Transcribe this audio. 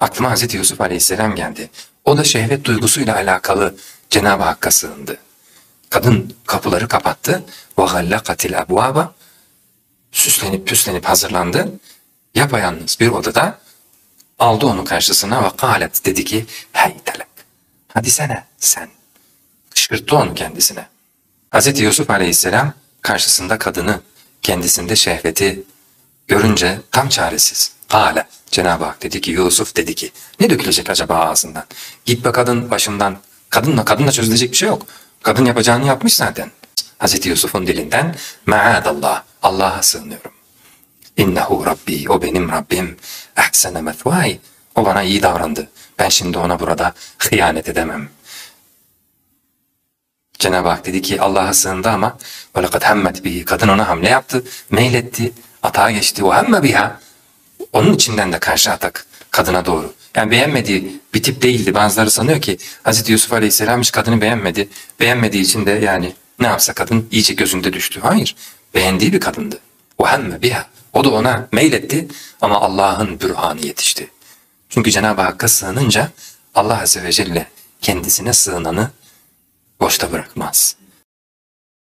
Aklıma Hazreti Yusuf Aleyhisselam geldi. O da şehvet duygusuyla alakalı Cenab-ı Hakk'a sığındı. Kadın kapıları kapattı. وَغَلَّقَتِ الْاَبْوَابَ Süslenip püslenip hazırlandı. Yapayalnız bir odada aldı onu karşısına ve kalet dedi ki hey telek hadi sene sen. Kışkırttı onu kendisine. Hazreti Yusuf Aleyhisselam karşısında kadını kendisinde şehveti görünce tam çaresiz. Kale Cenab-ı Hak dedi ki Yusuf dedi ki ne dökülecek acaba ağzından? Git be kadın başımdan. Kadınla kadınla çözülecek bir şey yok. Kadın yapacağını yapmış zaten. Hazreti Yusuf'un dilinden maadallah Allah'a sığınıyorum. İnnehu Rabbi, o benim Rabbim. Ehsene methvay. O bana iyi davrandı. Ben şimdi ona burada hıyanet edemem. Cenab-ı Hak dedi ki Allah'a sığındı ama وَلَقَدْ hemmet bihi. Kadın ona hamle yaptı, meyletti, atağa geçti. وَهَمَّ biha. onun içinden de karşı atak kadına doğru. Yani beğenmediği bir tip değildi. Bazıları sanıyor ki Hazreti Yusuf Aleyhisselam hiç kadını beğenmedi. Beğenmediği için de yani ne yapsa kadın iyice gözünde düştü. Hayır. Beğendiği bir kadındı. O hemme biha. O da ona meyletti ama Allah'ın bürhanı yetişti. Çünkü Cenab-ı Hakk'a sığınınca Allah Azze ve Celle kendisine sığınanı boşta bırakmaz.''